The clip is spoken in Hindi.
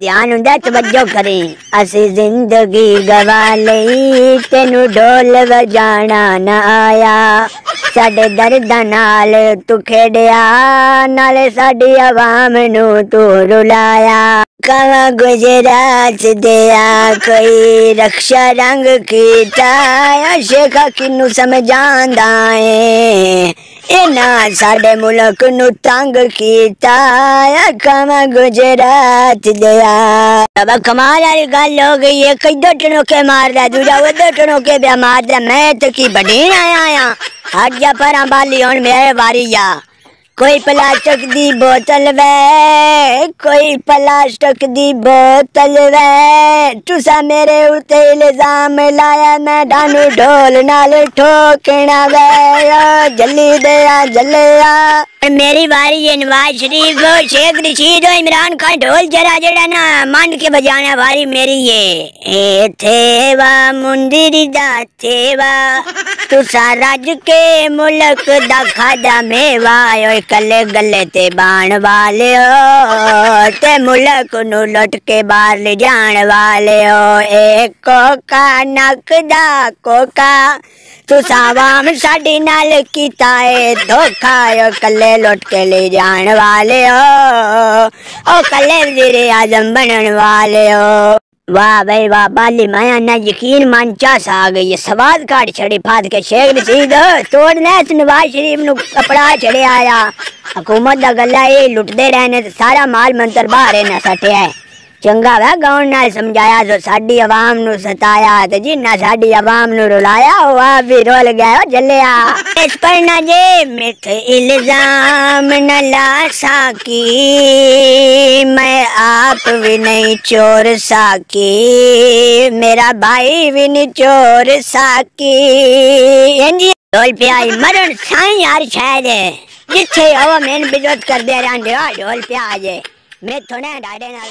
ધ્યાન ઊંધા તવજ્જો કરી અસી જિંદગી ગવા લઈ તેનું ઢોલ વજાણા ના આયા साडे दर्दा नाल तू खेडया नाले साडी आवाम नु तू रुलाया कवा गुजराज दया कोई रक्षा रंग कीता शेखा किनु समझांदा ए ना साडे मुल्क नु तंग कीता कवा गुजराज दया अब कमाल वाली गल हो गई है कई दो टनोके मार दूजा वो दो टनोके मार दिया मैं तो की बड़ी आया आया पर बाली हूँ मेरे बारी जा कोई प्लास्टिक दी बोतल वे, कोई प्लास्टिक दी बोतल वे। तुसा मेरे उते इल्ज़ाम लाया मैं डानू ढोल नाल ठोकना वे। जल्ली दया जलिया मेरी बारी है नवाज़ शरीफ शेख रशीद और इमरान खान ढोल जरा जरा ना, मान के बजाना बारी मेरी है थे वा मुंदिर दा थे वा तुसा रज के मुल्क दा खादा मेवा, ओए कले गले ते बाण वाले हो, ते मुल्क नु लुट के बाहर ले जान वाले हो। एक कोका नक दा कोका तुसा वाम साडी नाल कीता है धोखा ओ कले लुट के ले जान वाले हो, ओ कले वज़ीर आज़म बनन वाले हो। वाह भाई वाह, बाली माया, ना यकीन मन चास आ गई है? काट छड़े, फाद के शेख रसीद तोड़ने नवाज़ शरीफ नु कपड़ा चढ़े आया। हुकूमत का गला ये लुटते रहने तो सारा माल मंत्र बाहर ना सटिया है। चंगा वा गाउन नाल समझाया, जो साडी आवाम नु सताया, ते जिन्ना साडी आवाम नु रुलाया वो आप भी रोल गया जलिया। इस पर ना जे मिथ इल्ज़ाम, न ला सकी भी नहीं चोर साकी, मेरा भाई भी नहीं चोर साकी। ढोल पे आई मरण साई यार शायद जिथे आवा मेन बिजोत कर दे रहा ढोल पे आ जाए मैं थोड़े डाडे नाल